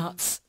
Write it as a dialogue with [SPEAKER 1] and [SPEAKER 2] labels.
[SPEAKER 1] nuts.